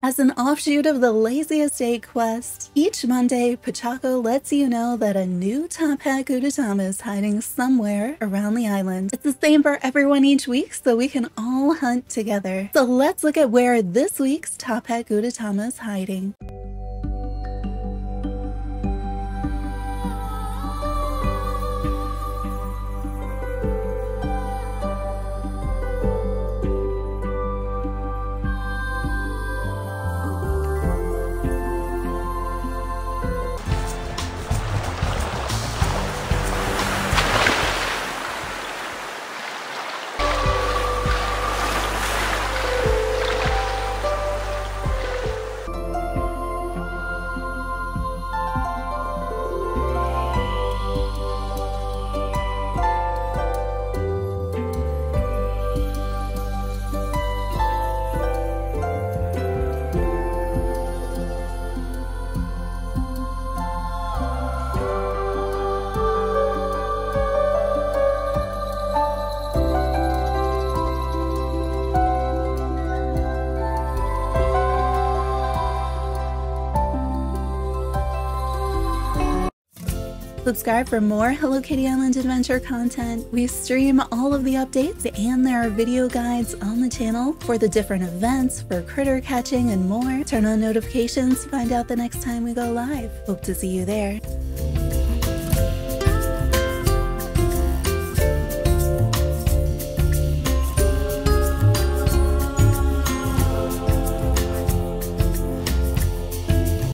As an offshoot of the Laziest Day quest, each Monday, Pochacco lets you know that a new Top Hat Gudetama is hiding somewhere around the island. It's the same for everyone each week, so we can all hunt together. So let's look at where this week's Top Hat Gudetama is hiding. Subscribe for more Hello Kitty Island Adventure content. We stream all of the updates and there are video guides on the channel for the different events, for critter catching and more. Turn on notifications to find out the next time we go live. Hope to see you there.